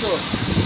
fechou.